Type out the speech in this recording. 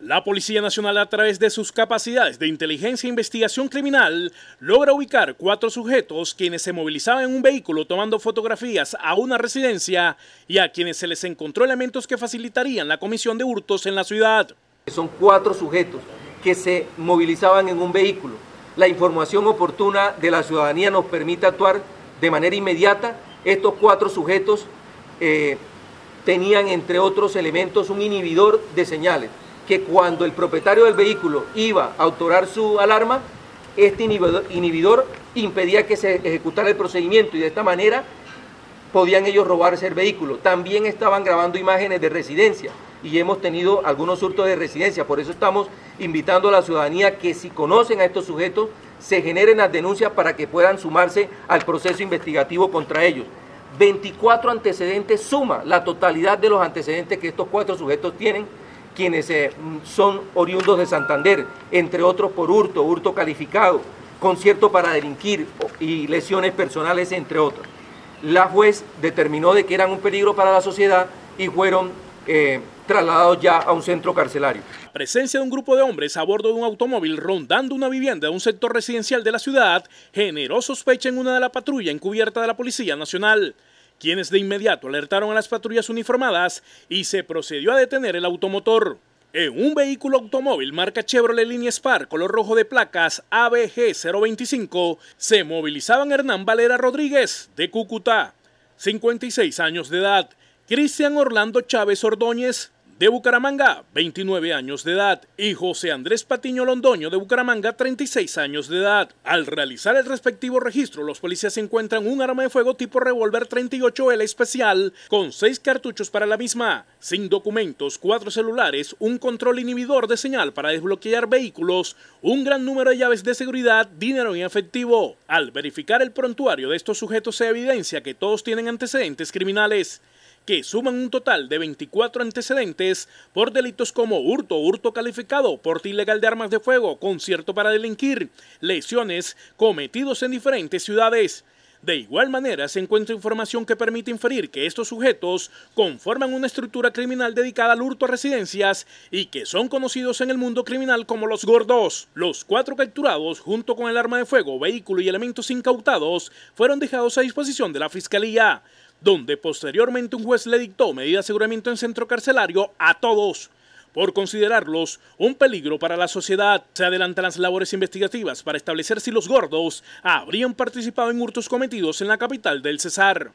La Policía Nacional, a través de sus capacidades de inteligencia e investigación criminal, logra ubicar cuatro sujetos quienes se movilizaban en un vehículo tomando fotografías a una residencia y a quienes se les encontró elementos que facilitarían la comisión de hurtos en la ciudad. Son cuatro sujetos que se movilizaban en un vehículo. La información oportuna de la ciudadanía nos permite actuar de manera inmediata. Estos cuatro sujetos eh, tenían, entre otros elementos, un inhibidor de señales que cuando el propietario del vehículo iba a autorar su alarma, este inhibidor, impedía que se ejecutara el procedimiento y de esta manera podían ellos robarse el vehículo. También estaban grabando imágenes de residencia y hemos tenido algunos hurtos de residencia. Por eso estamos invitando a la ciudadanía que si conocen a estos sujetos, se generen las denuncias para que puedan sumarse al proceso investigativo contra ellos. 24 antecedentes suma la totalidad de los antecedentes que estos cuatro sujetos tienen quienes eh, son oriundos de Santander, entre otros por hurto, hurto calificado, concierto para delinquir y lesiones personales, entre otros. La juez determinó de que eran un peligro para la sociedad y fueron eh, trasladados ya a un centro carcelario. Presencia de un grupo de hombres a bordo de un automóvil rondando una vivienda de un sector residencial de la ciudad generó sospecha en una de la patrulla encubierta de la Policía Nacional quienes de inmediato alertaron a las patrullas uniformadas y se procedió a detener el automotor. En un vehículo automóvil marca Chevrolet Línea Spar color rojo de placas ABG 025 se movilizaban Hernán Valera Rodríguez de Cúcuta, 56 años de edad, Cristian Orlando Chávez Ordóñez de Bucaramanga, 29 años de edad, y José Andrés Patiño Londoño de Bucaramanga, 36 años de edad. Al realizar el respectivo registro, los policías encuentran un arma de fuego tipo revólver 38L especial con seis cartuchos para la misma, sin documentos, cuatro celulares, un control inhibidor de señal para desbloquear vehículos, un gran número de llaves de seguridad, dinero en efectivo. Al verificar el prontuario de estos sujetos se evidencia que todos tienen antecedentes criminales que suman un total de 24 antecedentes por delitos como hurto, hurto calificado, porte ilegal de armas de fuego, concierto para delinquir, lesiones cometidos en diferentes ciudades. De igual manera, se encuentra información que permite inferir que estos sujetos conforman una estructura criminal dedicada al hurto a residencias y que son conocidos en el mundo criminal como los gordos. Los cuatro capturados, junto con el arma de fuego, vehículo y elementos incautados, fueron dejados a disposición de la Fiscalía donde posteriormente un juez le dictó medida de aseguramiento en centro carcelario a todos por considerarlos un peligro para la sociedad. Se adelantan las labores investigativas para establecer si los gordos habrían participado en hurtos cometidos en la capital del Cesar.